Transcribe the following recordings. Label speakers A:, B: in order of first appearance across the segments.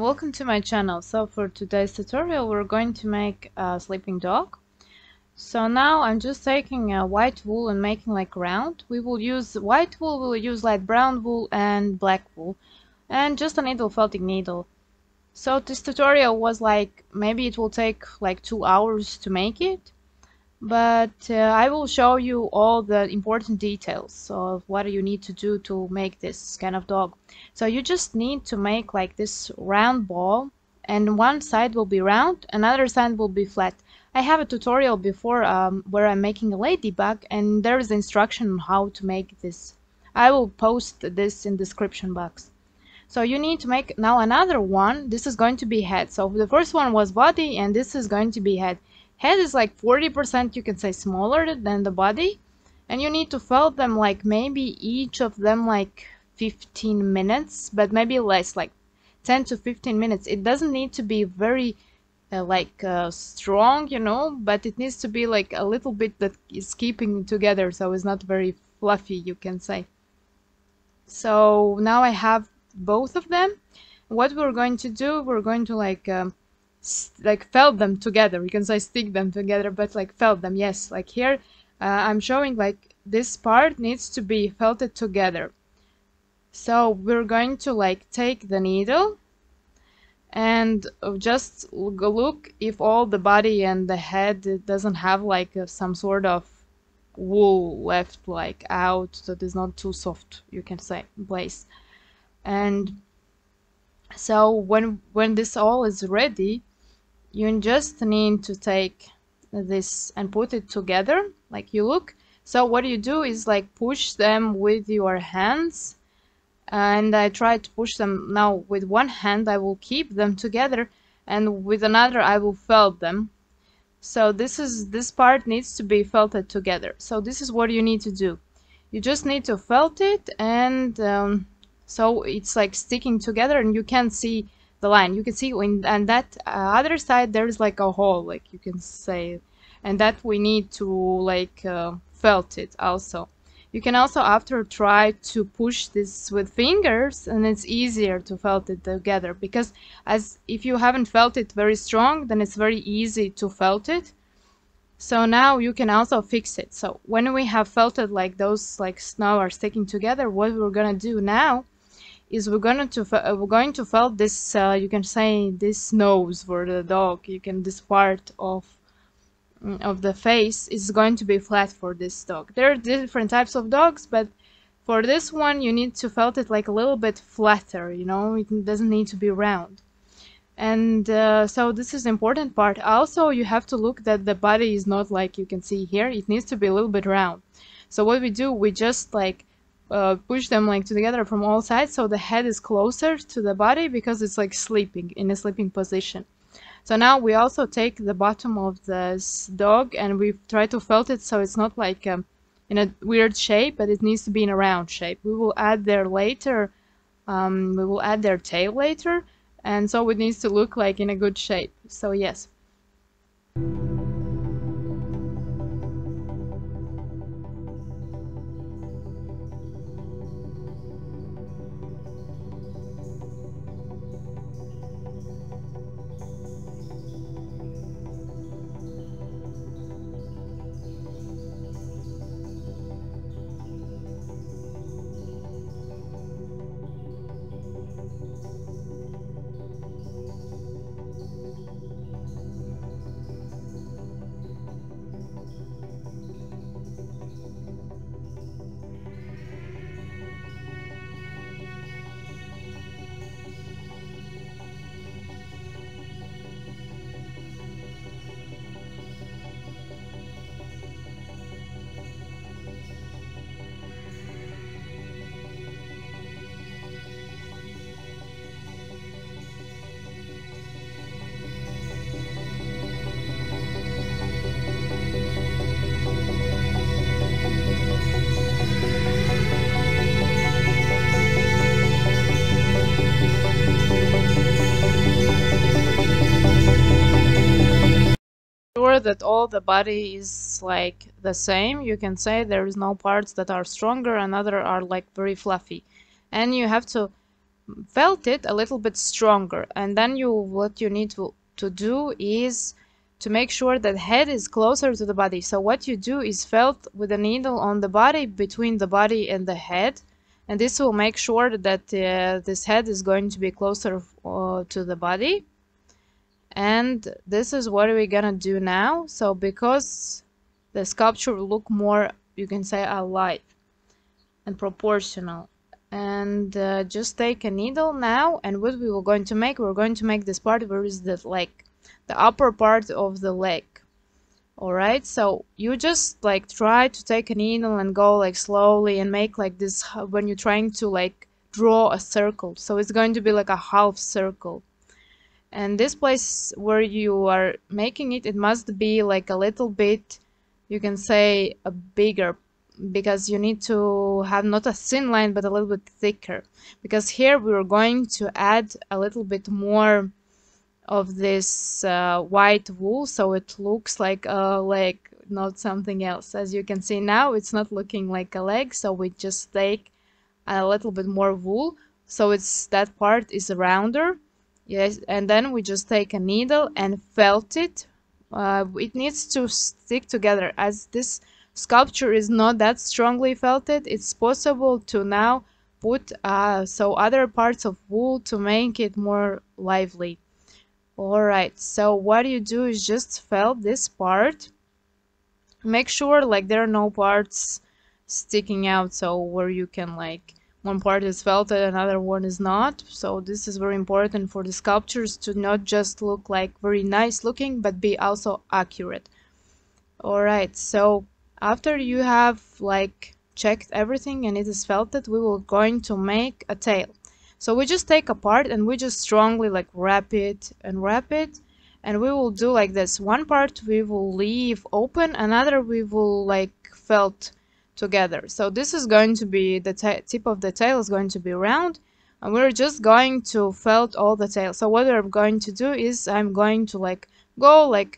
A: Welcome to my channel. So for today's tutorial we're going to make a sleeping dog. So now I'm just taking a white wool and making like round. We will use white wool, we'll use light brown wool and black wool and just a needle felting needle. So this tutorial was like maybe it will take like two hours to make it but uh, I will show you all the important details of what you need to do to make this kind of dog. So you just need to make like this round ball and one side will be round, another side will be flat. I have a tutorial before um, where I'm making a ladybug and there is instruction on how to make this. I will post this in description box. So you need to make now another one. This is going to be head. So the first one was body and this is going to be head. Head is like 40% you can say smaller than the body. And you need to felt them like maybe each of them like 15 minutes, but maybe less, like 10 to 15 minutes. It doesn't need to be very uh, like uh, strong, you know, but it needs to be like a little bit that is keeping together, so it's not very fluffy, you can say. So now I have both of them. What we're going to do, we're going to like um, like felt them together. You can say stick them together, but like felt them. Yes, like here uh, I'm showing like this part needs to be felted together. So we're going to like take the needle and just look if all the body and the head doesn't have like uh, some sort of wool left like out that is not too soft you can say place and so when when this all is ready you just need to take this and put it together like you look. So what you do is like push them with your hands and I try to push them. Now with one hand I will keep them together and with another I will felt them. So this is this part needs to be felted together. So this is what you need to do. You just need to felt it and um, so it's like sticking together and you can see the line. You can see when and that uh, other side there's like a hole like you can say and that we need to like uh, felt it also. You can also after try to push this with fingers and it's easier to felt it together because as if you haven't felt it very strong then it's very easy to felt it. So now you can also fix it. So when we have felt it like those like snow are sticking together what we're gonna do now is we're going to uh, we're going to felt this uh, you can say this nose for the dog you can this part of mm, of the face is going to be flat for this dog. There are different types of dogs but for this one you need to felt it like a little bit flatter you know? It doesn't need to be round. And uh, so this is important part. Also you have to look that the body is not like you can see here. It needs to be a little bit round. So what we do we just like uh, push them like together from all sides so the head is closer to the body because it's like sleeping in a sleeping position. So now we also take the bottom of this dog and we try to felt it so it's not like um, in a weird shape but it needs to be in a round shape. We will add their later um, we will add their tail later and so it needs to look like in a good shape. So yes that all the body is like the same you can say there is no parts that are stronger and other are like very fluffy. And you have to felt it a little bit stronger. And then you what you need to, to do is to make sure that head is closer to the body. So what you do is felt with a needle on the body between the body and the head. And this will make sure that uh, this head is going to be closer uh, to the body and this is what we're gonna do now. So because the sculpture look more you can say alive and proportional. And uh, just take a needle now and what we were going to make we're going to make this part where is the leg the upper part of the leg. Alright so you just like try to take a needle and go like slowly and make like this when you're trying to like draw a circle. So it's going to be like a half circle and this place where you are making it it must be like a little bit you can say a bigger because you need to have not a thin line but a little bit thicker. Because here we're going to add a little bit more of this uh, white wool so it looks like a leg not something else. As you can see now it's not looking like a leg so we just take a little bit more wool. So it's that part is rounder yes and then we just take a needle and felt it. Uh, it needs to stick together as this sculpture is not that strongly felted. It's possible to now put uh, so other parts of wool to make it more lively. Alright so what you do is just felt this part. Make sure like there are no parts sticking out so where you can like one part is felted another one is not. So this is very important for the sculptures to not just look like very nice looking but be also accurate. Alright so after you have like checked everything and it is felted we will going to make a tail. So we just take a part and we just strongly like wrap it and wrap it. And we will do like this. One part we will leave open another we will like felt together. So this is going to be the tip of the tail is going to be round and we're just going to felt all the tail. So what I'm going to do is I'm going to like go like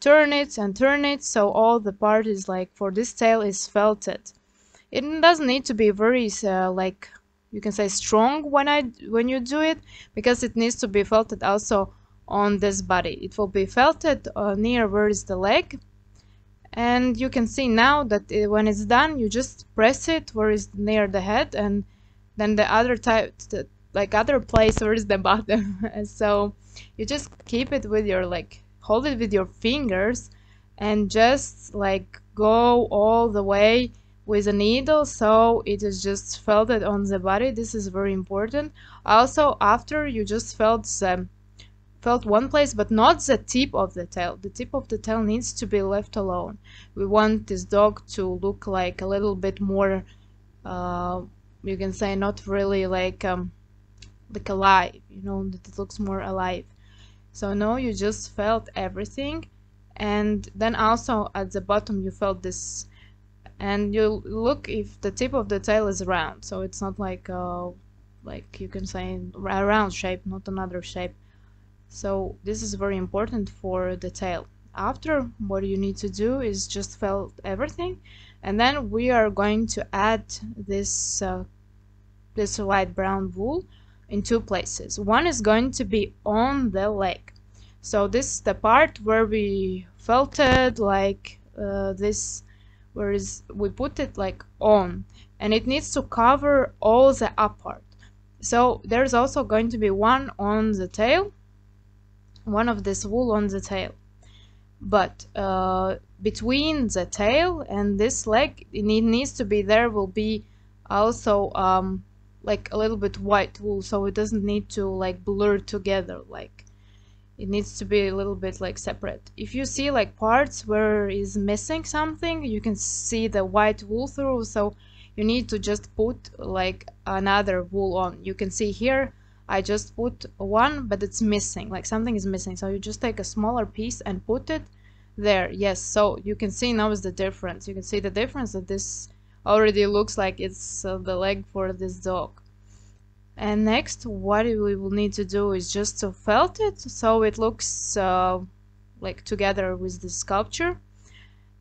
A: turn it and turn it so all the part is like for this tail is felted. It doesn't need to be very uh, like you can say strong when I when you do it because it needs to be felted also on this body. It will be felted uh, near where is the leg and you can see now that it, when it's done you just press it where is near the head and then the other type the, like other place where is the bottom. So you just keep it with your like hold it with your fingers and just like go all the way with a needle so it is just felted on the body. This is very important. Also after you just felt the felt one place but not the tip of the tail. The tip of the tail needs to be left alone. We want this dog to look like a little bit more uh, you can say not really like um, like alive you know that it looks more alive. So now you just felt everything and then also at the bottom you felt this and you look if the tip of the tail is round. So it's not like uh, like you can say a round shape not another shape so this is very important for the tail after what you need to do is just felt everything and then we are going to add this uh, this light brown wool in two places. One is going to be on the leg. So this is the part where we felted like uh, this, where is we put it like on, and it needs to cover all the up part. So there's also going to be one on the tail, one of this wool on the tail. But uh, between the tail and this leg, it needs to be there will be also um, like a little bit white wool so it doesn't need to like blur together like it needs to be a little bit like separate if you see like parts where is missing something you can see the white wool through so you need to just put like another wool on you can see here I just put one but it's missing like something is missing. So you just take a smaller piece and put it there. Yes so you can see now is the difference. You can see the difference that this already looks like it's uh, the leg for this dog. And next what we will need to do is just to felt it so it looks uh, like together with the sculpture.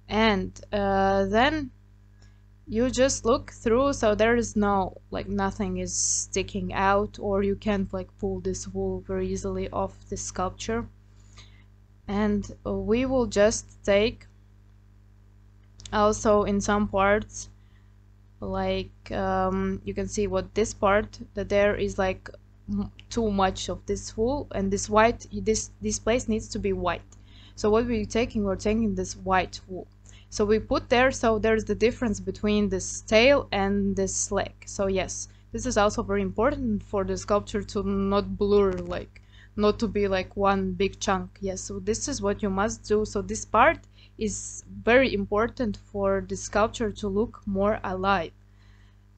A: And uh, then you just look through so there is no like nothing is sticking out or you can't like pull this wool very easily off the sculpture. And we will just take also in some parts like um, you can see what this part that there is like too much of this wool and this white this this place needs to be white. So what we're taking we're taking this white wool so we put there so there's the difference between this tail and this leg. So yes this is also very important for the sculpture to not blur like not to be like one big chunk. Yes so this is what you must do. So this part is very important for the sculpture to look more alive.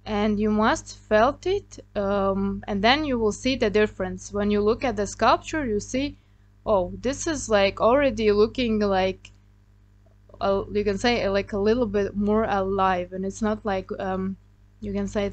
A: And you must felt it um, and then you will see the difference. When you look at the sculpture you see oh this is like already looking like uh, you can say like a little bit more alive and it's not like um, you can say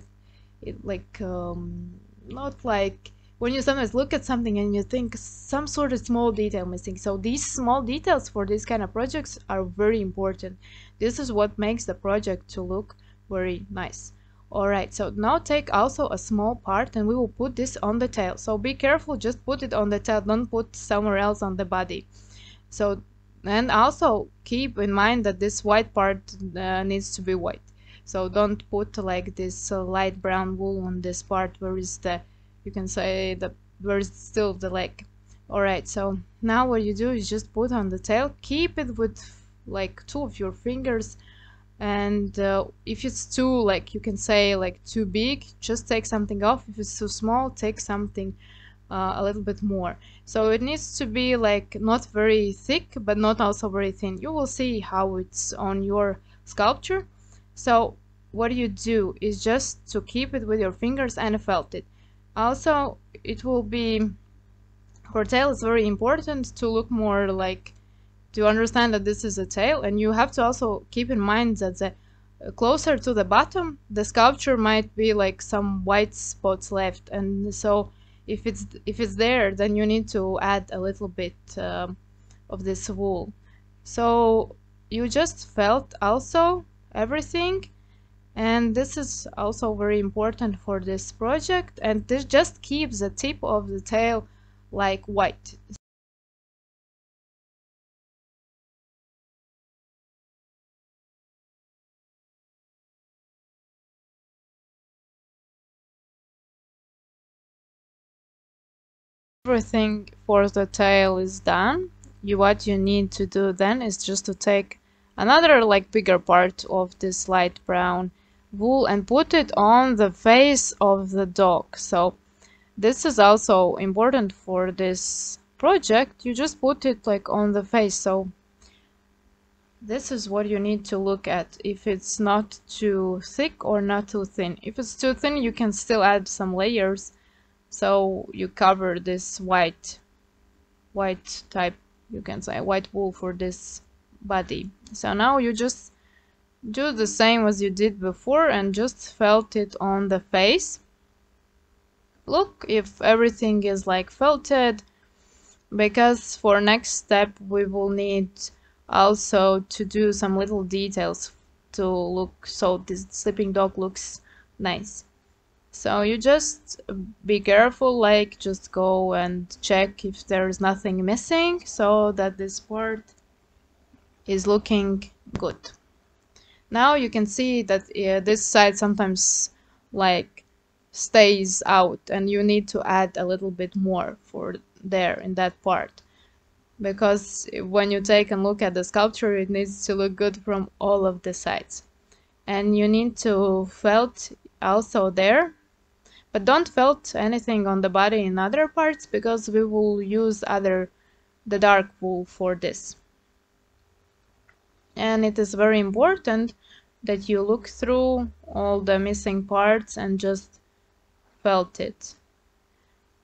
A: it like um, not like when you sometimes look at something and you think some sort of small detail missing. So these small details for these kind of projects are very important. This is what makes the project to look very nice. Alright so now take also a small part and we will put this on the tail. So be careful just put it on the tail. Don't put somewhere else on the body. So and also keep in mind that this white part uh, needs to be white. So don't put like this uh, light brown wool on this part where is the you can say the where is still the leg. Alright so now what you do is just put on the tail keep it with like two of your fingers. And uh, if it's too like you can say like too big just take something off. If it's too small take something uh, a little bit more so it needs to be like not very thick but not also very thin. You will see how it's on your sculpture. So what you do is just to keep it with your fingers and felt it. Also it will be for tail it's very important to look more like to understand that this is a tail. And you have to also keep in mind that the uh, closer to the bottom the sculpture might be like some white spots left. And so if it's if it's there then you need to add a little bit um, of this wool. So you just felt also everything and this is also very important for this project and this just keeps the tip of the tail like white everything for the tail is done. You what you need to do then is just to take another like bigger part of this light brown wool and put it on the face of the dog. So this is also important for this project. You just put it like on the face. So this is what you need to look at. If it's not too thick or not too thin. If it's too thin you can still add some layers so you cover this white white type you can say white wool for this body. So now you just do the same as you did before and just felt it on the face. Look if everything is like felted because for next step we will need also to do some little details to look so this sleeping dog looks nice so you just be careful, like just go and check if there's nothing missing so that this part is looking good. Now you can see that this side sometimes like stays out and you need to add a little bit more for there in that part because when you take a look at the sculpture it needs to look good from all of the sides and you need to felt also there but don't felt anything on the body in other parts because we will use other the dark wool for this. And it is very important that you look through all the missing parts and just felt it.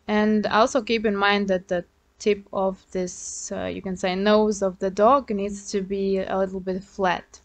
A: And also keep in mind that the tip of this uh, you can say nose of the dog needs to be a little bit flat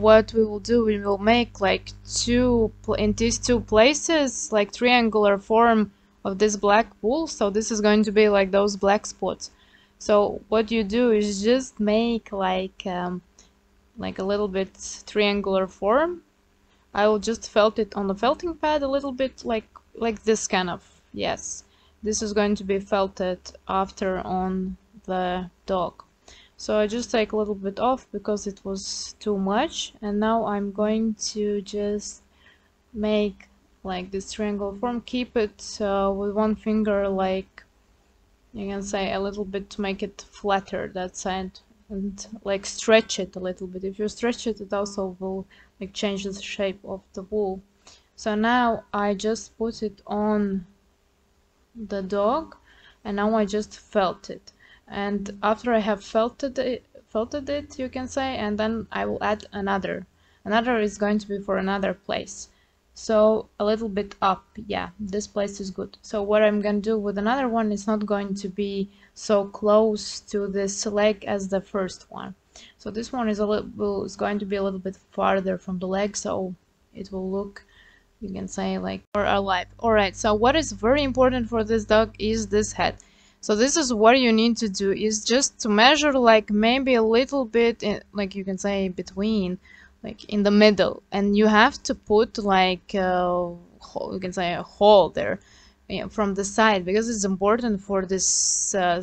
A: what we will do. We will make like two in these two places like triangular form of this black wool so this is going to be like those black spots. So what you do is just make like um, like a little bit triangular form. I will just felt it on the felting pad a little bit like like this kind of yes. This is going to be felted after on the dog so I just take a little bit off because it was too much. And now I'm going to just make like this triangle form. Keep it uh, with one finger like you can say a little bit to make it flatter that side. And like stretch it a little bit. If you stretch it it also will like change the shape of the wool so now I just put it on the dog. And now I just felt it and after I have felted it felted it you can say and then I will add another. Another is going to be for another place. So a little bit up. Yeah this place is good. So what I'm gonna do with another one is not going to be so close to this leg as the first one. So this one is a little is going to be a little bit farther from the leg so it will look you can say like or alive. All right so what is very important for this dog is this head so this is what you need to do is just to measure like maybe a little bit in, like you can say between like in the middle. And you have to put like uh, you can say a hole there you know, from the side because it's important for this uh,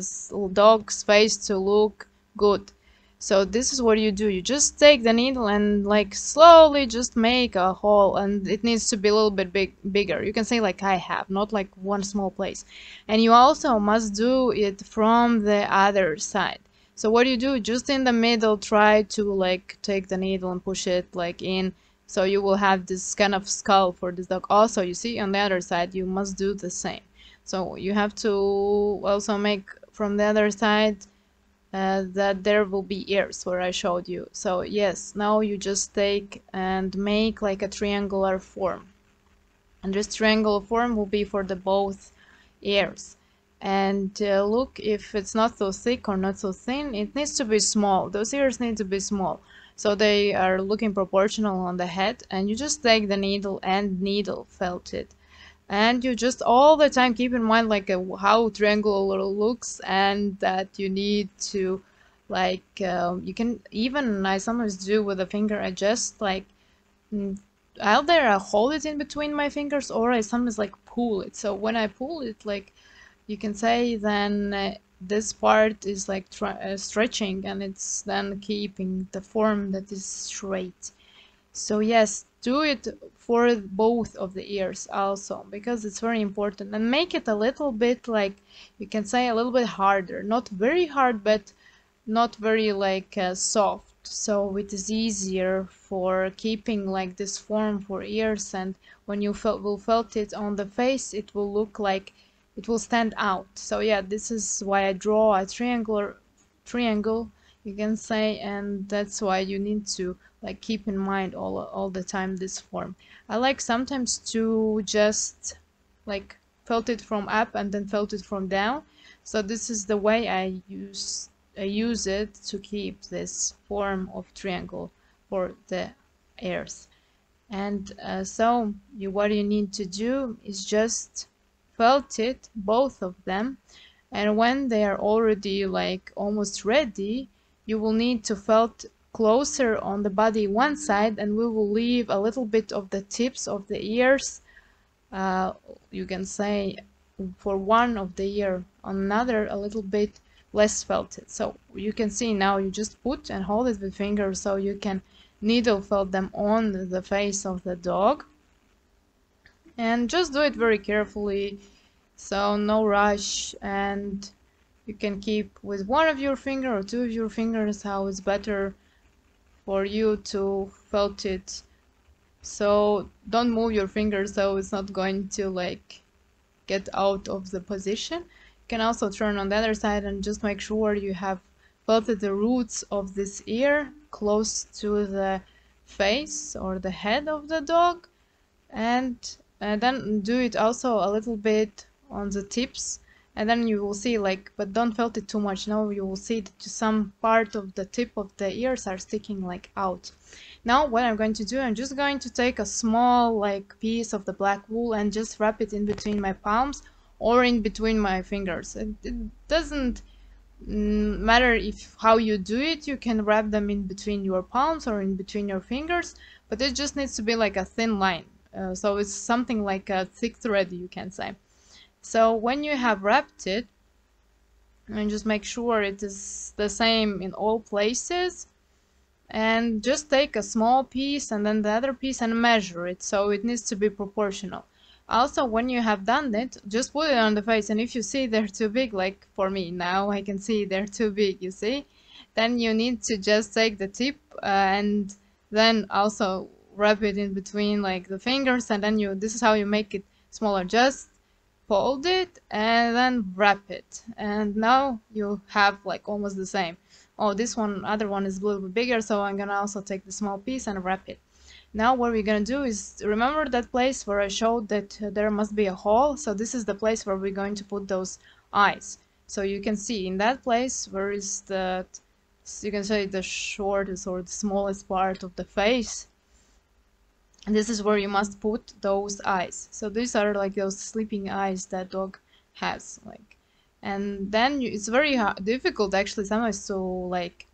A: dog's face to look good so this is what you do you just take the needle and like slowly just make a hole and it needs to be a little bit big bigger you can say like I have not like one small place and you also must do it from the other side so what you do, just in the middle, try to like take the needle and push it like in. So you will have this kind of skull for this dog. Also, you see on the other side, you must do the same. So you have to also make from the other side uh, that there will be ears where I showed you. So yes, now you just take and make like a triangular form. And this triangular form will be for the both ears and uh, look if it's not so thick or not so thin it needs to be small those ears need to be small so they are looking proportional on the head and you just take the needle and needle felt it and you just all the time keep in mind like a, how triangular looks and that you need to like um, you can even I sometimes do with a finger I just like mm, either I hold it in between my fingers or I sometimes like pull it? So when I pull it like you can say then uh, this part is like uh, stretching and it's then keeping the form that is straight. So yes do it for both of the ears also because it's very important and make it a little bit like you can say a little bit harder. Not very hard but not very like uh, soft. So it is easier for keeping like this form for ears and when you felt will felt it on the face it will look like it will stand out. So yeah this is why I draw a triangular triangle you can say and that's why you need to like keep in mind all all the time this form. I like sometimes to just like felt it from up and then felt it from down. So this is the way I use I use it to keep this form of triangle for the ears and uh, so you what you need to do is just felt it both of them. And when they are already like almost ready you will need to felt closer on the body one side and we will leave a little bit of the tips of the ears uh, you can say for one of the ear another a little bit less felted. So you can see now you just put and hold it with fingers so you can needle felt them on the face of the dog. And just do it very carefully so no rush and you can keep with one of your finger or two of your fingers how it's better for you to felt it. So don't move your fingers so it's not going to like get out of the position. You can also turn on the other side and just make sure you have felted the roots of this ear close to the face or the head of the dog. And and then do it also a little bit on the tips and then you will see like but don't felt it too much. Now you will see that some part of the tip of the ears are sticking like out. Now what I'm going to do I'm just going to take a small like piece of the black wool and just wrap it in between my palms or in between my fingers. It, it doesn't mm, matter if how you do it you can wrap them in between your palms or in between your fingers but it just needs to be like a thin line. Uh, so it's something like a thick thread you can say so when you have wrapped it and just make sure it is the same in all places and just take a small piece and then the other piece and measure it so it needs to be proportional. Also when you have done it just put it on the face and if you see they're too big like for me now I can see they're too big you see then you need to just take the tip uh, and then also wrap it in between like the fingers and then you this is how you make it smaller just fold it and then wrap it. And now you have like almost the same. Oh this one other one is a little bit bigger so I'm gonna also take the small piece and wrap it. Now what we're gonna do is remember that place where I showed that uh, there must be a hole? So this is the place where we're going to put those eyes. So you can see in that place where is the you can say the shortest or the smallest part of the face and this is where you must put those eyes. So these are like those sleeping eyes that dog has like. And then you, it's very difficult actually sometimes to like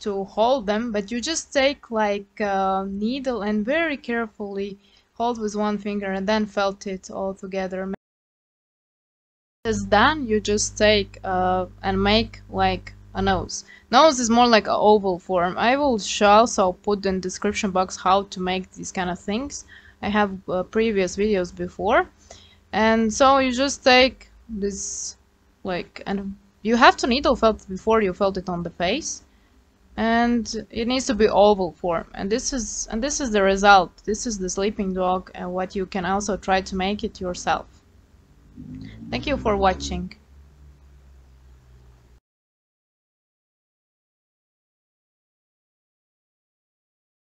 A: to hold them but you just take like a needle and very carefully hold with one finger and then felt it all together. It's done you just take uh, and make like a nose Nose is more like an oval form. I will also put in description box how to make these kind of things. I have uh, previous videos before. And so you just take this like and you have to needle felt before you felt it on the face and it needs to be oval form and this is and this is the result this is the sleeping dog and what you can also try to make it yourself thank you for watching